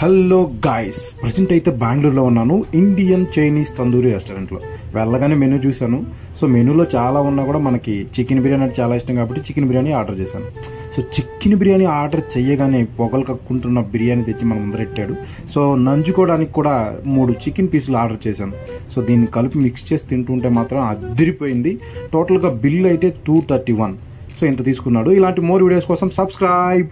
Hello guys present అయితే బెంగళూరులో ఉన్నాను. ఇండియన్ చైనీస్ తందూరి రెస్టారెంట్లో. వెళ్ళగానే మెనూ చూశాను. సో మెనూలో చాలా ఉన్నా కూడా మనకి చికెన్ బిర్యానీ అంటే చాలా ఇష్టం కాబట్టి చికెన్ బిర్యానీ ఆర్డర్ చేశాను. సో చికెన్ బిర్యానీ ఆర్డర్ చేయగానే పొగలు కక్కుంటున్న బిర్యానీ తెచ్చి మనం ముందరెట్టాడు సో నంచుకోవడానికి కూడా మూడు చికెన్ పీసులు ఆర్డర్ చేశాను. సో దీన్ని కలిపి మిక్స్ చేసి తింటుంటే మాత్రం అదిరిపోయింది. టోటల్గా బిల్ అయితే టూ థర్టీ వన్ సో ఇంత తీసుకున్నాడు. ఇలాంటి మోర్ వీడియోస్ కోసం సబ్స్క్రైబ్